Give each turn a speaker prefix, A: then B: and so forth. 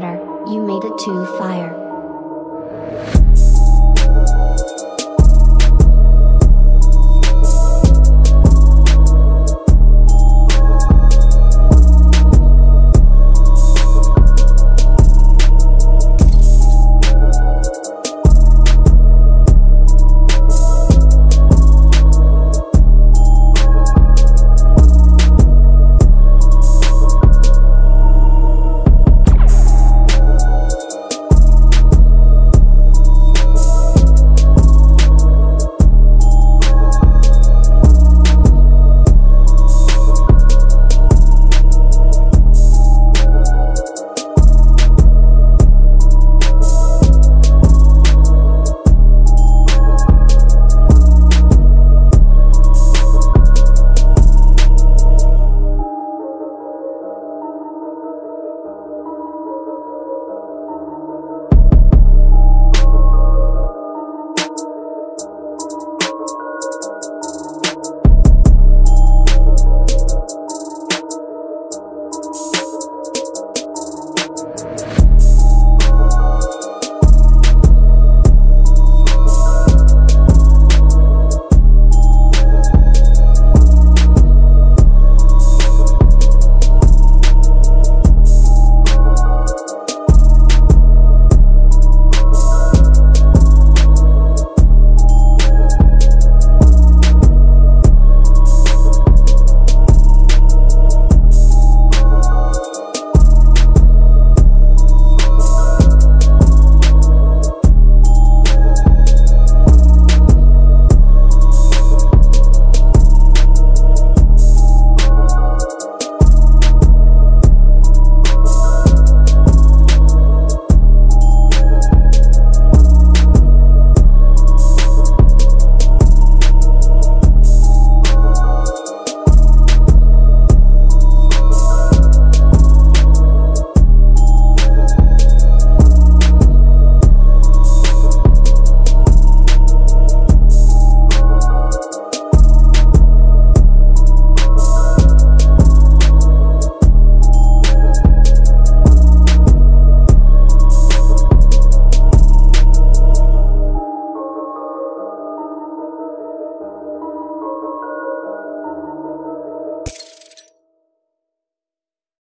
A: harder, you made it to fire.